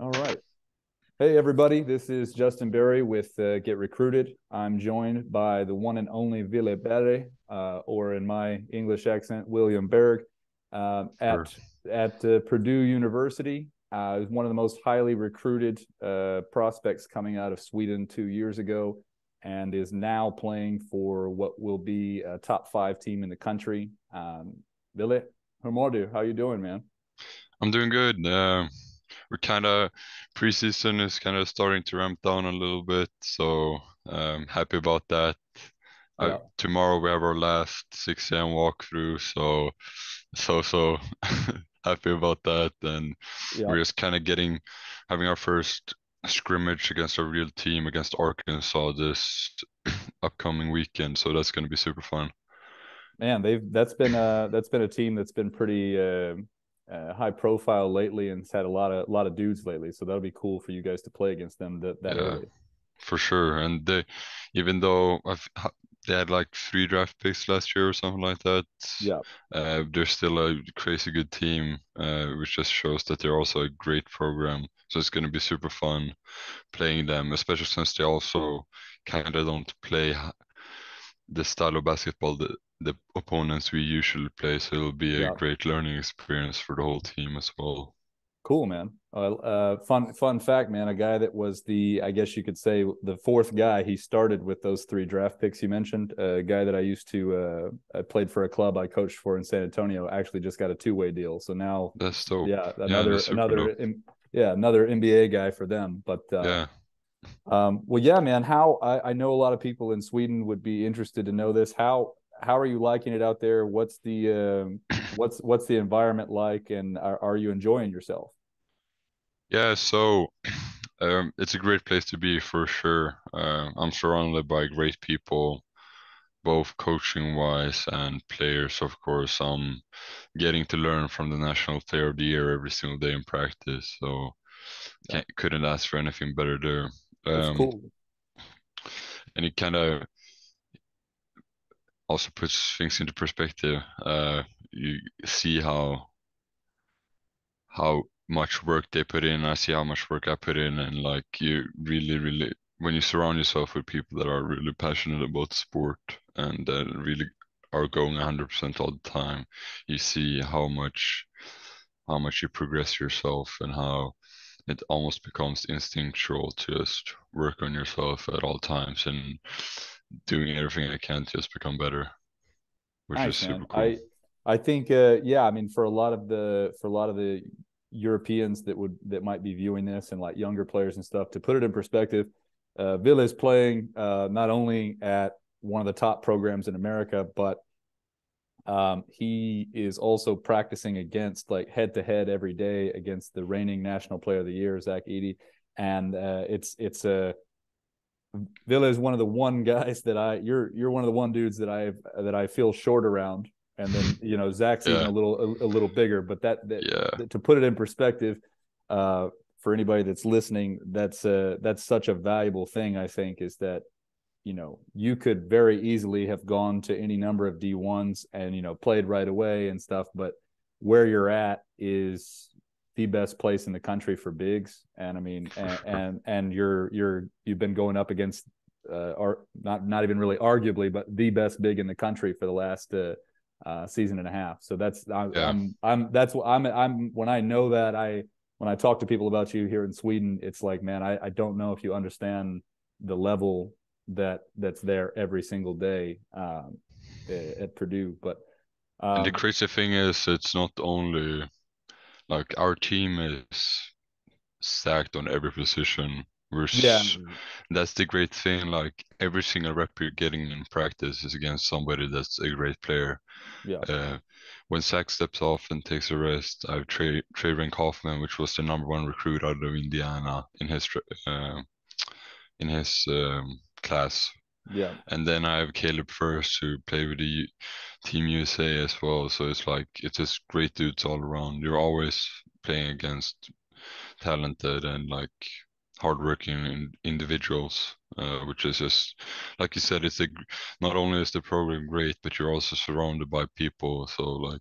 All right. Hey, everybody. This is Justin Berry with uh, Get Recruited. I'm joined by the one and only Ville Berg, uh, or in my English accent, William Berg, uh, at, sure. at uh, Purdue University. Uh, one of the most highly recruited uh, prospects coming out of Sweden two years ago, and is now playing for what will be a top five team in the country. Um, Ville, how are you? You doing, man? I'm doing good. We're kind of preseason is kind of starting to ramp down a little bit, so um, happy about that. Uh, yeah. Uh, tomorrow we have our last 6 a.m. walkthrough, so so so happy about that. And yeah. we're just kind of getting having our first scrimmage against a real team against Arkansas this upcoming weekend, so that's going to be super fun. Man, they've that's been a that's been a team that's been pretty uh, uh, high profile lately and had a lot of a lot of dudes lately. So that'll be cool for you guys to play against them that, that yeah, early. For sure. And they even though I've they had like three draft picks last year or something like that. Yeah. Uh, they're still a crazy good team, uh, which just shows that they're also a great program. So it's going to be super fun playing them, especially since they also kind of don't play the style of basketball that the opponents we usually play. So it'll be a yeah. great learning experience for the whole team as well. Cool, man. Uh, uh, fun fun fact, man. A guy that was the, I guess you could say, the fourth guy. He started with those three draft picks you mentioned. A guy that I used to, uh, I played for a club I coached for in San Antonio. Actually, just got a two way deal. So now, that's dope. Yeah, another yeah, another, yeah, another NBA guy for them. But uh, yeah. Um, well, yeah, man. How I, I know a lot of people in Sweden would be interested to know this. How how are you liking it out there? What's the uh, what's what's the environment like, and are, are you enjoying yourself? Yeah, so um, it's a great place to be for sure. Uh, I'm surrounded by great people, both coaching wise and players. Of course, I'm getting to learn from the national player of the year every single day in practice. So yeah. couldn't ask for anything better there. Um, cool. And it kind of also puts things into perspective. Uh, you see how how much work they put in. I see how much work I put in, and like you really, really, when you surround yourself with people that are really passionate about sport and that really are going 100% all the time, you see how much how much you progress yourself and how it almost becomes instinctual to just work on yourself at all times and doing everything I can to just become better, which nice, is super man. cool. I I think uh, yeah, I mean for a lot of the for a lot of the Europeans that would that might be viewing this and like younger players and stuff to put it in perspective, uh, Ville is playing uh, not only at one of the top programs in America, but um, he is also practicing against like head to head every day against the reigning national player of the year, Zach Edey. And uh, it's it's a Ville is one of the one guys that I you're you're one of the one dudes that I that I feel short around, and then you know Zach's yeah. even a little a, a, little bigger. But that, that, yeah. that, to put it in perspective, uh, for anybody that's listening, that's uh that's such a valuable thing. I think is that you know you could very easily have gone to any number of D ones and you know played right away and stuff, but where you're at is the best place in the country for bigs and i mean and and, and you're you're you've been going up against uh or not not even really arguably but the best big in the country for the last uh, uh season and a half so that's I, yeah. i'm i'm that's what i'm i'm when i know that i when i talk to people about you here in sweden it's like man i i don't know if you understand the level that that's there every single day um at purdue but um, and the um, crazy thing is it's not only like our team is stacked on every position. We're yeah. that's the great thing. Like every single rep you're getting in practice is against somebody that's a great player. Yeah. Uh, when Zach steps off and takes a rest, I have Trey Trey Rank Hoffman, which was the number one recruit out of Indiana in his uh, in his um, class yeah. And then I have Caleb Furst who play with the Team USA as well. So it's like it's just great dudes all around. You're always playing against talented and like hardworking individuals, uh, which is just like you said. It's a not only is the program great, but you're also surrounded by people. So like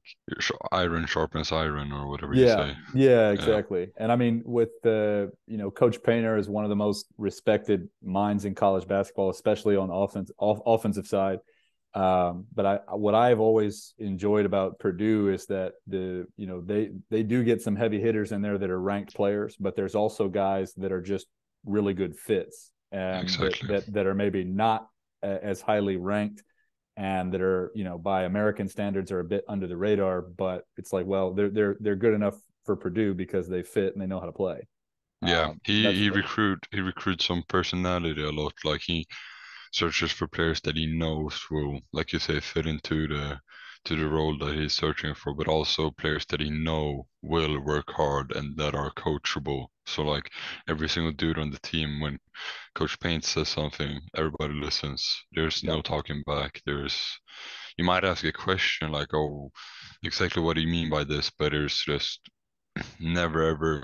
iron sharpens iron, or whatever yeah. you say. Yeah, exactly. Yeah. And I mean, with the you know, Coach Painter is one of the most respected minds in college basketball, especially on offense off, offensive side. Um, but I, what I've always enjoyed about Purdue is that the, you know, they they do get some heavy hitters in there that are ranked players, but there's also guys that are just really good fits and exactly. that, that, that are maybe not as highly ranked and that are, you know, by American standards are a bit under the radar. But it's like, well, they're they're they're good enough for Purdue because they fit and they know how to play. Yeah, um, he he recruit he recruits some personality a lot. Like he searches for players that he knows will, like you say, fit into the to the role that he's searching for, but also players that he know will work hard and that are coachable. So like every single dude on the team, when Coach Paint says something, everybody listens. There's no talking back. There's you might ask a question like, "Oh, exactly what do you mean by this?" But there's just never ever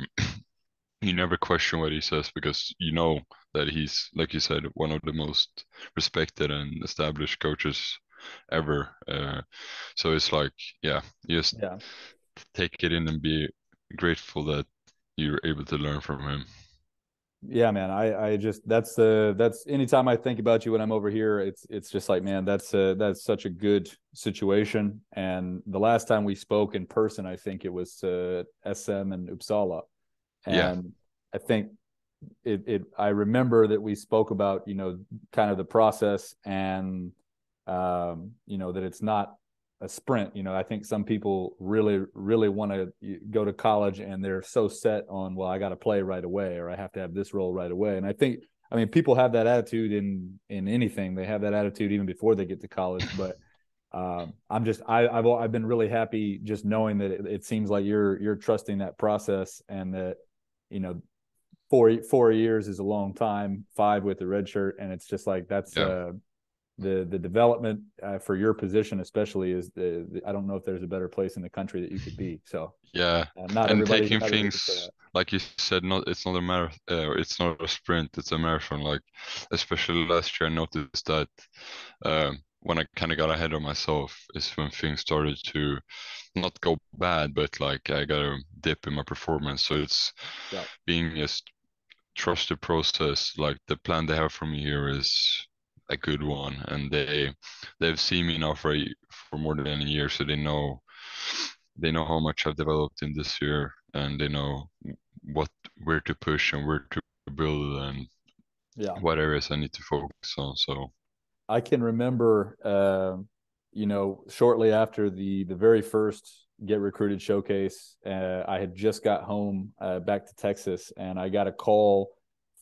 you never question what he says because you know that he's like you said one of the most respected and established coaches ever uh, so it's like yeah just yeah. take it in and be grateful that you're able to learn from him. Yeah man i i just that's uh that's anytime i think about you when i'm over here it's it's just like man that's uh that's such a good situation. And the last time we spoke in person i think it was uh sm and uppsala and yeah. I think it, it I remember that we spoke about, you know, kind of the process and um, you know, that it's not a sprint. You know, I think some people really, really want to go to college and they're so set on, well, I got to play right away or I have to have this role right away. And I think, I mean, people have that attitude in in anything. They have that attitude even before they get to college. But um, I'm just, I, have I've been really happy just knowing that it, it seems like you're you're trusting that process and that you know four four years is a long time. Five with the red shirt, and it's just like that's yeah. uh, the the development uh, for your position, especially is the, the, I don't know if there's a better place in the country that you could be. So yeah, uh, not and taking things like you said, not it's not a marathon, uh, it's not a sprint, it's a marathon. Like especially last year, I noticed that. Um, when I kind of got ahead of myself is when things started to not go bad, but like I got a dip in my performance. So it's yeah. being just trust the process. Like the plan they have for me here is a good one, and they they've seen me now for a, for more than a year, so they know they know how much I've developed in this year, and they know what where to push and where to build and yeah what areas I need to focus on. So I can remember, uh, you know, shortly after the the very first get recruited showcase. Uh, I had just got home uh, back to Texas, and I got a call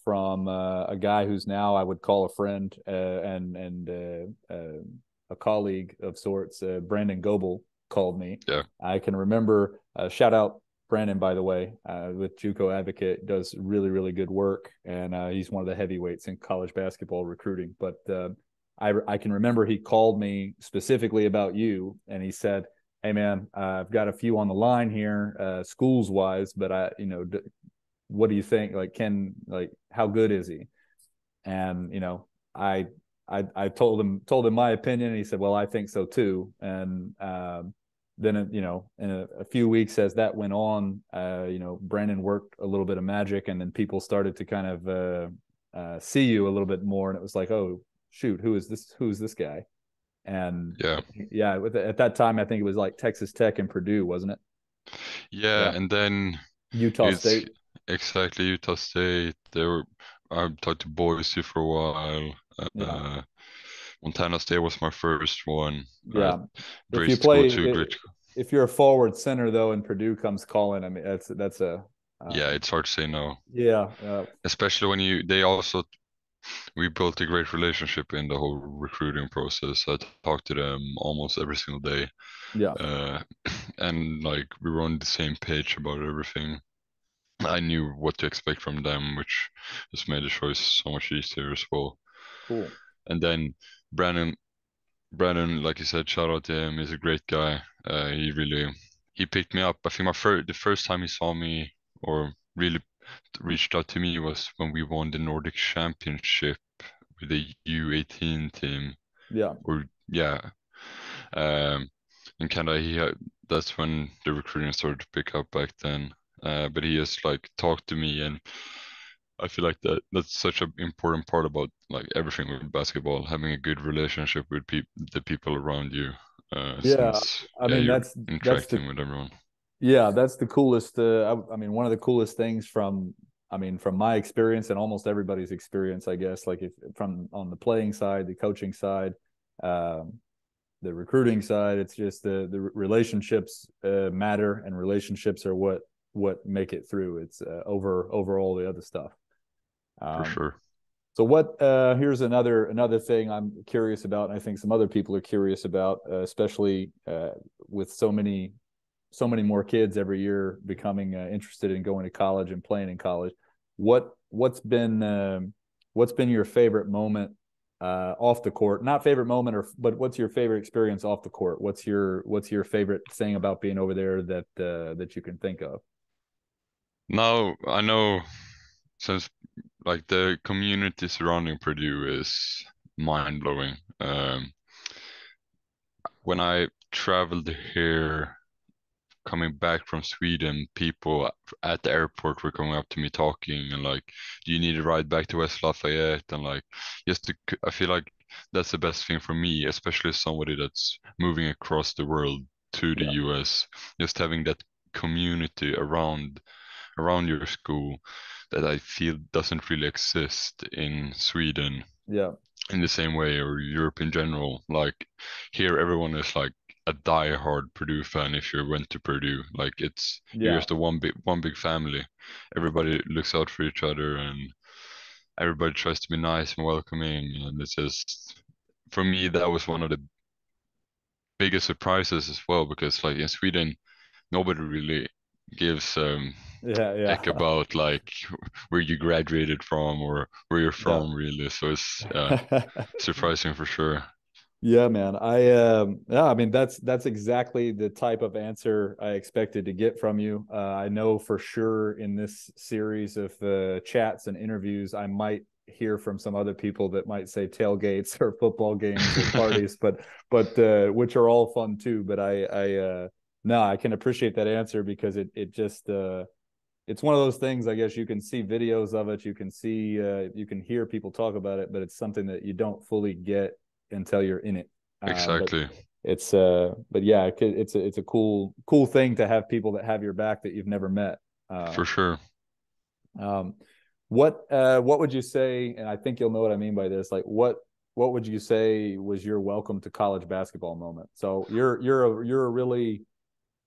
from uh, a guy who's now I would call a friend uh, and and uh, uh, a colleague of sorts. Brandon Goebel called me. Yeah, I can remember. shout out Brandon, by the way, with JUCO Advocate, does really really good work, and he's one of the heavyweights in college basketball recruiting. But I I can remember he called me specifically about you, and he said hey man, uh, I've got a few on the line here, uh, schools wise, but I, you know, d- what do you think? Like, can like how good is he? And you know, I I I told him told him my opinion, and he said, well, I think so too. And um, then you know, in a, a, few weeks as that went on, uh, you know, Brandon worked a little bit of magic, and then people started to kind of uh, uh, see you a little bit more, and it was like, oh shoot, who is this? Who's this guy? And yeah, yeah, with at that time I think it was like Texas Tech and Purdue, wasn't it? Yeah, yeah. and then Utah State. Exactly, Utah State. They were. I talked to Boise for a while. Yeah. Uh, Montana State was my first one. Yeah, if you play, it, if you're a forward center though, and Purdue comes calling, I mean that's that's a uh, yeah, it's hard to say no. Yeah, especially when you they also we built a great relationship in the whole recruiting process. I talked to them almost every single day. Yeah. Uh, and like we were on the same page about everything. I knew what to expect from them, which just made the choice so much easier as well. Cool. And then Brandon, Brandon, like you said, shout out to him. He's a great guy. Uh, he really he picked me up. I think my first the first time he saw me or really reached out to me was when we won the Nordic Championship with the U18 team. Yeah. Or yeah. Um, and kind of he had, that's when the recruiting started to pick up back then. Uh, but he has like talked to me and I feel like that that's such an important part about like everything with basketball, having a good relationship with people, the people around you. Uh, yeah, since, I mean that's interacting that's the, with everyone. Yeah, that's the coolest. Uh, I, I, mean, one of the coolest things from, I mean, from my experience and almost everybody's experience, I guess, like if from on the playing side, the coaching side, um, the recruiting side, it's just the the relationships uh, matter, and relationships are what what make it through. It's uh, over over all the other stuff. Um, For sure. So what? Uh, here's another another thing I'm curious about, and I think some other people are curious about, uh, especially uh, with so many so many more kids every year becoming uh, interested in going to college and playing in college. What what's been um, what's been your favorite moment uh, off the court? Not favorite moment, or but what's your favorite experience off the court? What's your what's your favorite thing about being over there that uh, that you can think of? Now I know since like the community surrounding Purdue is mind blowing. Um, when I traveled here coming back from Sweden, people at the airport were coming up to me talking and like, "Do you need a ride back to West Lafayette?" And like, just to, I feel like that's the best thing for me, especially somebody that's moving across the world to the yeah. US. Just having that community around around your school that I feel doesn't really exist in Sweden. Yeah. In the same way, or Europe in general. Like here, everyone is like a die-hard Purdue fan if you went to Purdue. Like it's yeah. you're just a one big one big family. Everybody looks out for each other and everybody tries to be nice and welcoming. And it's just for me that was one of the biggest surprises as well because like in Sweden nobody really gives um yeah yeah about like where you graduated from or where you're from yeah. really so it's uh, surprising for sure yeah, man. I um yeah, I mean that's that's exactly the type of answer I expected to get from you. Uh, I know for sure in this series of uh, chats and interviews, I might hear from some other people that might say tailgates or football games or parties, but but uh, which are all fun too. But I I uh, no, I can appreciate that answer because it it just uh, it's one of those things. I guess you can see videos of it, you can see uh, you can hear people talk about it, but it's something that you don't fully get until you're in it. Uh, exactly. it's uh, but yeah, it's a it's a cool cool thing to have people that have your back that you've never met. Uh, For sure. Um, what uh, what would you say? And I think you'll know what I mean by this. Like, what what would you say was your welcome to college basketball moment? So you're you're a you're a really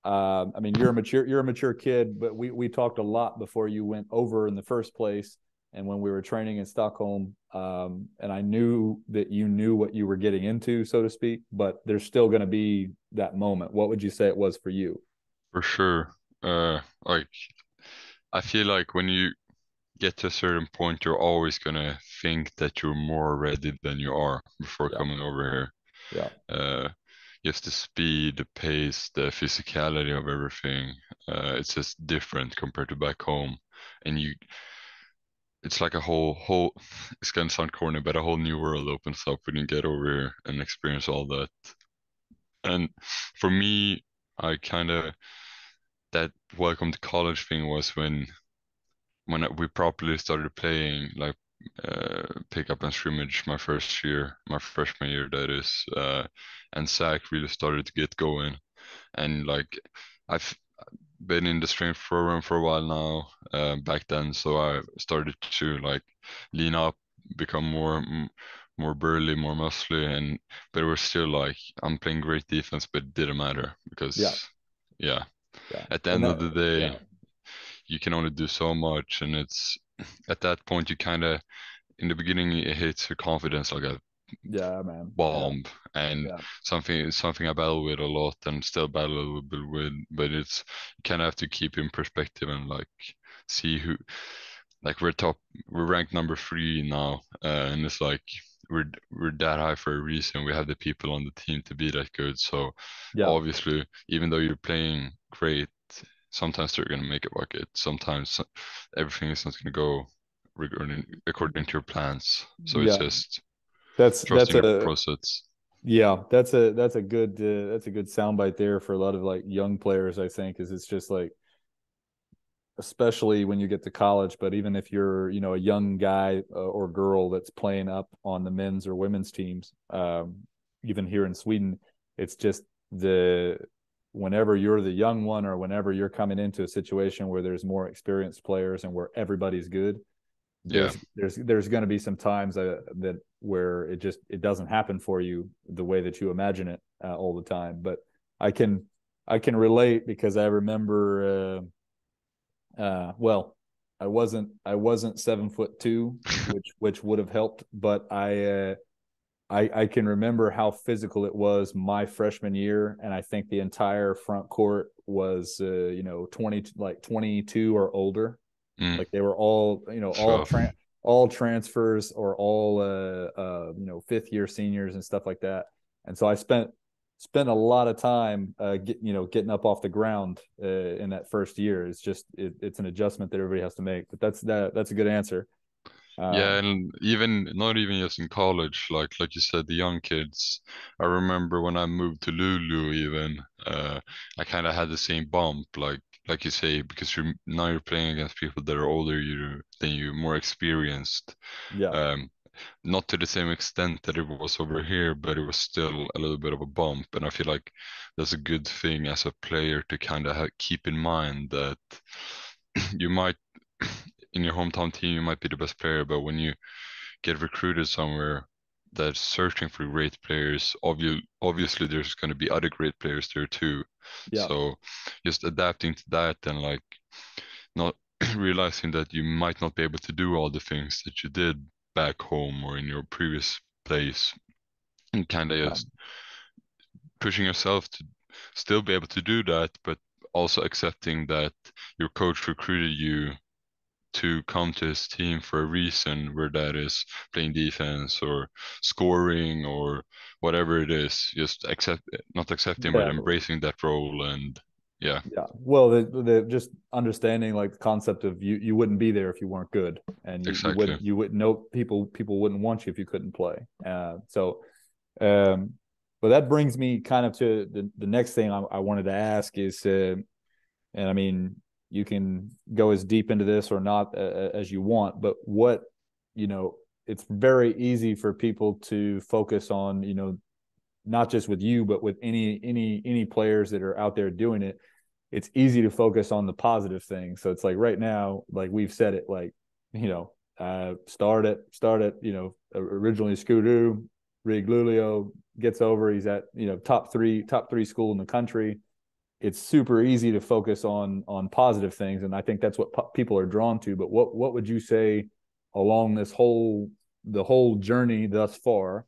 uh, I mean, you're a mature you're a mature kid, but we we talked a lot before you went over in the first place and when we were training in Stockholm, um, and I knew that you knew what you were getting into, so to speak. But there's still going to be that moment. What would you say it was for you? For sure, uh, like I feel like when you get to a certain point, you're always gonna think that you're more ready than you are before yeah. coming over here. Yeah. Uh, just the speed, the pace, the physicality of everything. Uh, it's just different compared to back home, and you it's like a whole whole it's gonna sound corny but a whole new world opens up when you get over here and experience all that. And for me i kind of that welcome to college thing was when when we properly started playing like uh, pick up and scrimmage my first year my freshman year that is uh, and Zach really started to get going. And like I've been in the strength program for a while now. Uh, back then, so I started to like lean up, become more more burly, more muscly, and but it was still like I'm playing great defense, but it didn't matter because yeah, yeah. yeah. At the end that, of the day, yeah. you can only do so much, and it's at that point you kind of in the beginning it hits your confidence like a yeah man bomb yeah. and yeah. something something i battle with a lot and still battle a little bit with but it's you kind of have to keep in perspective and like see who like we're top we're ranked number three now uh, and it's like we're we're that high for a reason we have the people on the team to be that good so yeah. obviously even though you're playing great sometimes they're going to make a bucket. Sometimes everything is not going to go regarding according to your plans. So yeah. it's just that's that's a process. Yeah, that's a that's a good uh, that's a good soundbite there for a lot of like young players. I think is it's just like, especially when you get to college. But even if you're you know a young guy uh, or girl that's playing up on the men's or women's teams, um, even here in Sweden, it's just the whenever you're the young one or whenever you're coming into a situation where there's more experienced players and where everybody's good yeah there's there's going to be some times uh, that where it just it doesn't happen for you the way that you imagine it uh, all the time but i can i can relate because i remember uh, uh well i wasn't i wasn't seven foot two which which would have helped but i uh I, I can remember how physical it was my freshman year, and I think the entire front court was, uh, you know, twenty like twenty two or older. Mm. Like they were all, you know, all tra- all transfers or all, uh, uh, you know, fifth year seniors and stuff like that. And so I spent spent a lot of time, uh, get, you know, getting up off the ground uh, in that first year. It's just it, it's an adjustment that everybody has to make. But that's that that's a good answer. Uh, yeah, and even not even just in college, like like you said, the young kids. I remember when I moved to Luleå, even uh, I kind of had the same bump, like like you say, because you're now you're playing against people that are older you than you, more experienced. Yeah. Um, not to the same extent that it was over here, but it was still a little bit of a bump. And I feel like that's a good thing as a player to kind of keep in mind that you might in your hometown team you might be the best player, but when you get recruited somewhere that's searching for great players, obviously, obviously there's going to be other great players there too. Yeah. So just adapting to that and like not realizing that you might not be able to do all the things that you did back home or in your previous place and kind of just pushing yourself to still be able to do that, but also accepting that your coach recruited you to come to his team for a reason, where that is playing defense or scoring or whatever it is. Just accept, not accepting, yeah. but embracing that role and yeah. Yeah. Well, the, the just understanding like the concept of you you wouldn't be there if you weren't good, and you, exactly. you wouldn't you wouldn't know people people wouldn't want you if you couldn't play. Uh, so, um, but that brings me kind of to the the next thing I, I wanted to ask is, uh, and I mean you can go as deep into this or not uh, as you want. But what you know it's very easy for people to focus on you know not just with you but with any any any players that are out there doing it. It's easy to focus on the positive things. So it's like right now like we've said it like you know uh start it start it you know originally Skuru RIG Luleå gets over. He's at you know top 3 top 3 school in the country it's super easy to focus on on positive things. And i think that's what people are drawn to. But what what would you say along this whole the whole journey thus far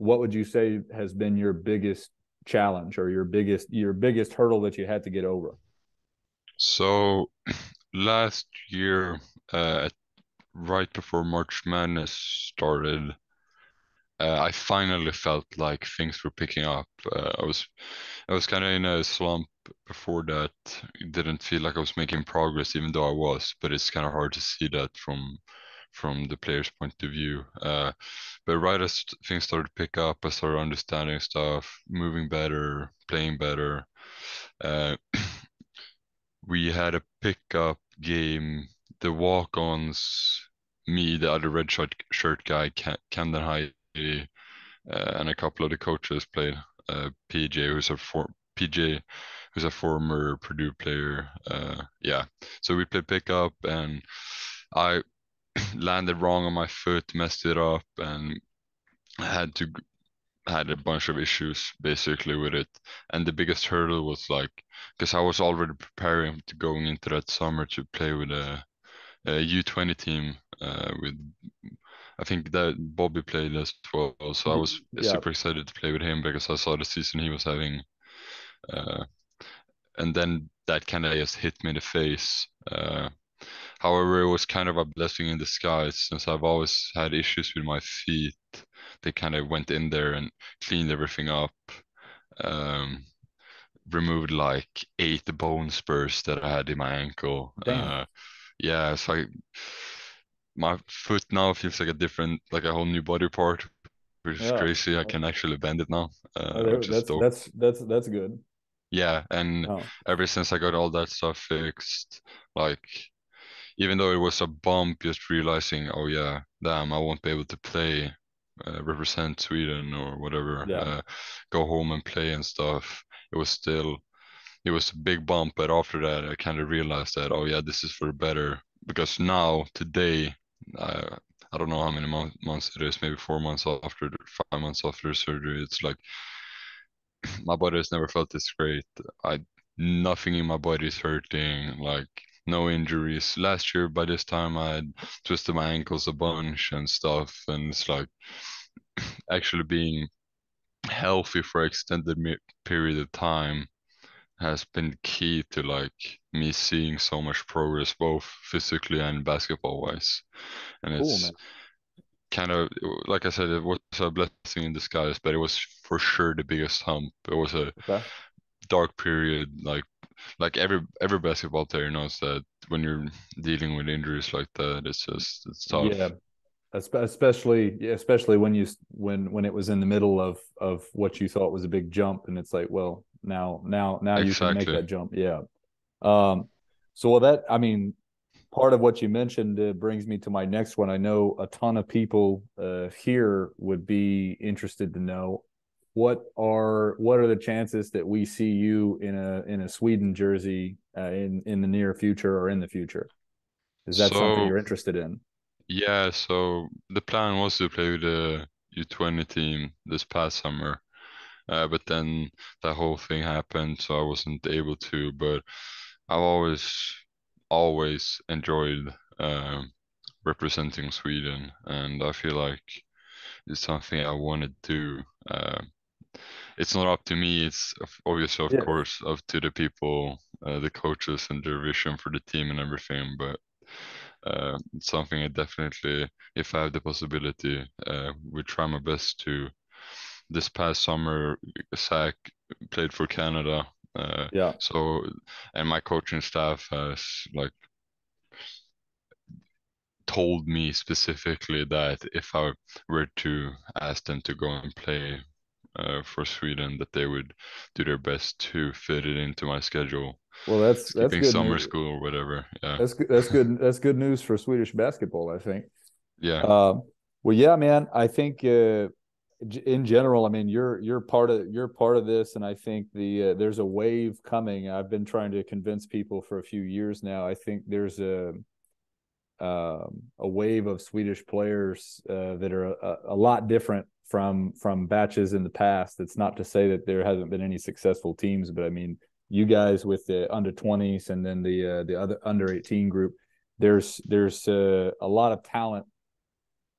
what would you say has been your biggest challenge or your biggest your biggest hurdle that you had to get over? So last year uh, right before march madness started uh, I finally felt like things were picking up. Uh, I was, I was kind of in a slump before that. It didn't feel like I was making progress, even though I was. But it's kind of hard to see that from, from the player's point of view. Uh, but right as things started to pick up, I started understanding stuff, moving better, playing better. Uh, we had a pickup game. The walk-ons, me, the other red shirt shirt guy, Camden Heide uh, and a couple of the coaches played. Uh, PJ, who's a for PJ, who's a former Purdue player. Uh, yeah, so we played pickup, and I landed wrong on my foot, messed it up, and had to had a bunch of issues basically with it. And the biggest hurdle was like because I was already preparing to going into that summer to play with a a U20 team uh, with I think that Bobby played as well, so I was yeah. super excited to play with him because I saw the season he was having, uh, and then that kind of just hit me in the face. Uh, however, it was kind of a blessing in disguise since I've always had issues with my feet. They kind of went in there and cleaned everything up. Um, removed like eight bone spurs that I had in my ankle. Uh, yeah, so like my foot now feels like a different, like a whole new body part, which is Yeah. crazy. I can actually bend it now, uh, Oh, is that's dope. that's that's that's good. Yeah, and Oh, ever since I got all that stuff fixed, like even though it was a bump, just realizing, oh yeah, damn, I won't be able to play, uh, represent Sweden or whatever, Yeah. uh, go home and play and stuff. It was still, it was a big bump, but after that, I kind of realized that, oh yeah, this is for the better. Because now, today, uh, I don't know how many mon- months it is, maybe four months after, five months after surgery. It's like my body has never felt this great. I nothing in my body is hurting, like no injuries. Last year by this time I had twisted my ankles a bunch and stuff, and it's like actually being healthy for extended period of time has been key to like me seeing so much progress both physically and basketball wise. And cool, it's man. kind of like I said, it was a blessing in disguise, but it was for sure the biggest hump. It was a Okay. dark period, like like every every basketball player knows that when you're dealing with injuries like that, it's just it's tough. Yeah. Especially, especially when you when when it was in the middle of of what you thought was a big jump, and it's like, well, now now now you can make that jump. Yeah. Um. So well, that I mean, part of what you mentioned uh, brings me to my next one. I know a ton of people uh, here would be interested to know what are what are the chances that we see you in a in a Sweden jersey uh, in in the near future or in the future? Is that something you're interested in? yeah, so the plan was to play with the U20 team this past summer, uh, but then that whole thing happened, so I wasn't able to. But I've always always enjoyed um, representing Sweden, and I feel like it's something I want to do. Uh, it's not up to me. It's obviously, of Yeah. course, up to the people, uh, the coaches, and their vision for the team and everything. But uh, it's something I definitely, if I have the possibility, uh, would try my best to. This past summer, Zach played for Canada. Uh, Yeah. so, and my coaching staff has like told me specifically that if I were to ask them to go and play uh, for Sweden, that they would do their best to fit it into my schedule, Well, that's that's good summer news. school or whatever. Yeah, That's good. That's good. That's good news for Swedish basketball. I think. yeah, Um, well, yeah, man. I think uh, in general, I mean, you're you're part of you're part of this, and I think the uh, there's a wave coming. I've been trying to convince people for a few years now. I think there's a um, a wave of Swedish players uh, that are a, a lot different from from batches in the past. It's not to say that there hasn't been any successful teams, but I mean, you guys with the under 20s and then the uh, the other under 18 group, there's there's uh, a lot of talent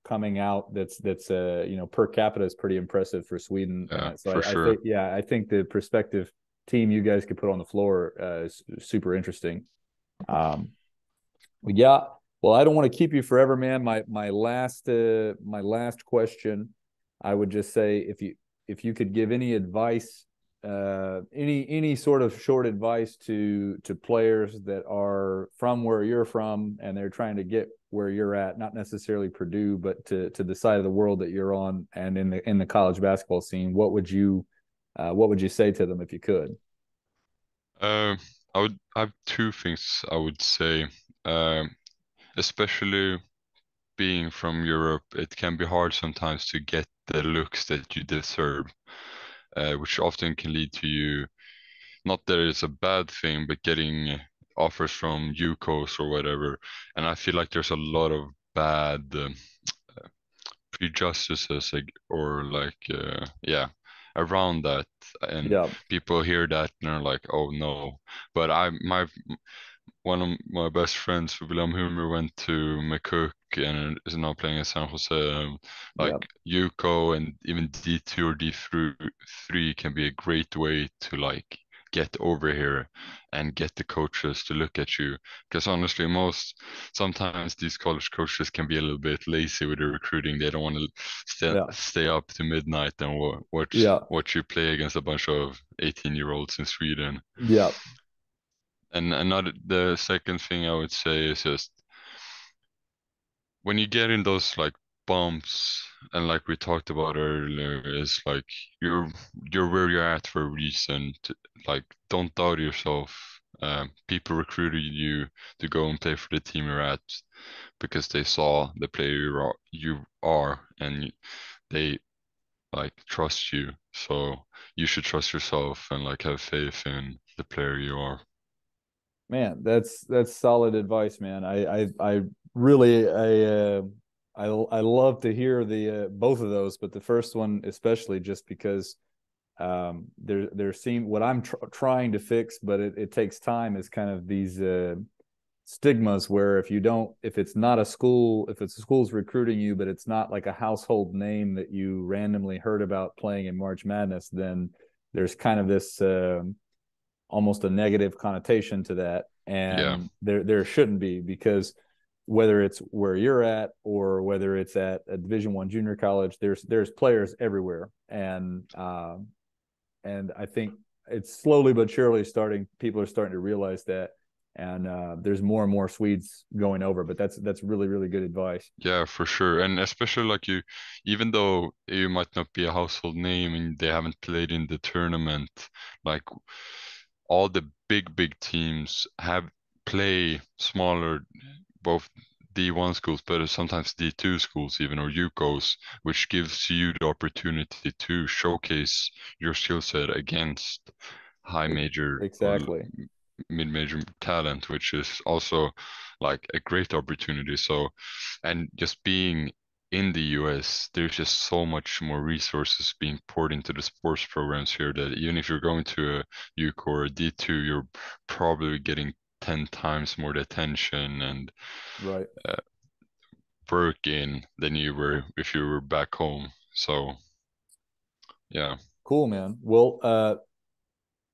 coming out that's that's uh you know per capita is pretty impressive for Sweden. Yeah, Uh, so for I, I sure. think yeah, I think the prospective team you guys could put on the floor uh, is super interesting. Um, well, yeah. Well, I don't want to keep you forever, man. My my last uh, my last question, I would just say if you if you could give any advice, uh, any any sort of short advice to to players that are from where you're from and they're trying to get where you're at, not necessarily Purdue, but to to the side of the world that you're on and in the in the college basketball scene, what would you uh, what would you say to them if you could? Uh, I would I have two things I would say. Um, especially being from Europe, it can be hard sometimes to get the looks that you deserve, uh, which often can lead to you, not that it's a bad thing, but getting offers from JUCOs or whatever. And I feel like there's a lot of bad um, uh, prejudices or like, uh, yeah, around that. And Yeah, people hear that and are like, oh no. But I, my, one of my best friends, William Humer, went to McCook and is now playing at San Jose. Um, like JUCO and even D2 or D3 can be a great way to like get over here and get the coaches to look at you because honestly most sometimes these college coaches can be a little bit lazy with the recruiting they don't want to stay, yeah. stay up to midnight and watch yeah. watch you play against a bunch of 18 year olds in sweden yeah and another the second thing i would say is just when you get in those like bumps and like we talked about earlier is like you're you're where you're at for a reason to, like don't doubt yourself. Um, people recruited you to go and play for the team you're at because they saw the player you are, you are and they like trust you. So you should trust yourself and like have faith in the player you are man that's that's solid advice man i i, I really i uh I I love to hear the uh, both of those, but the first one especially just because um, there there seem what I'm tr- trying to fix, but it, it takes time. Is kind of these uh, stigmas where if you don't, if it's not a school, if it's a school's recruiting you, but it's not like a household name that you randomly heard about playing in March Madness, then there's kind of this uh, almost a negative connotation to that, and yeah. there there shouldn't be because whether it's where you're at or whether it's at a division one junior college there's there's players everywhere. And uh, and i think it's slowly but surely starting people are starting to realize that. And uh, there's more and more swedes going over but that's that's really really good advice. Yeah for sure. And especially like you even though you might not be a household name and they haven't played in the tournament like all the big big teams have play smaller both D1 schools, but sometimes D2 schools even or JUCOs, which gives you the opportunity to showcase your skill set against high major exactly mid-major talent, which is also like a great opportunity. So, and just being in the US, there's just so much more resources being poured into the sports programs here that even if you're going to a JUCO or a D2, you're probably getting 10 times more attention and right. uh, work in than you were if you were back home. So yeah. Cool man. Well uh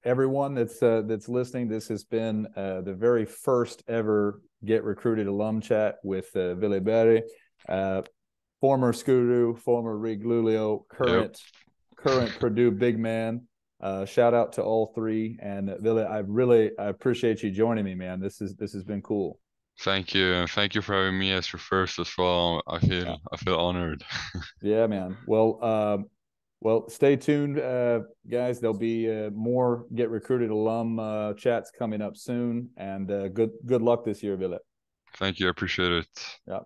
everyone that's uh, that's listening this has been uh, the very first ever get recruited alum chat with uh, Ville Berg, uh, former Skuru, former RIG Luleå, current yep. current Purdue big man. Uh, shout out to all three and Ville. I really I appreciate you joining me, man. This is this has been cool. Thank you, and thank you for having me as your first as well. I feel yeah. I feel honored. yeah, man. Well, um, well, stay tuned, uh, guys. There'll be uh, more get recruited alum uh, chats coming up soon, and uh, good good luck this year, Ville. Thank you. I appreciate it. Yeah.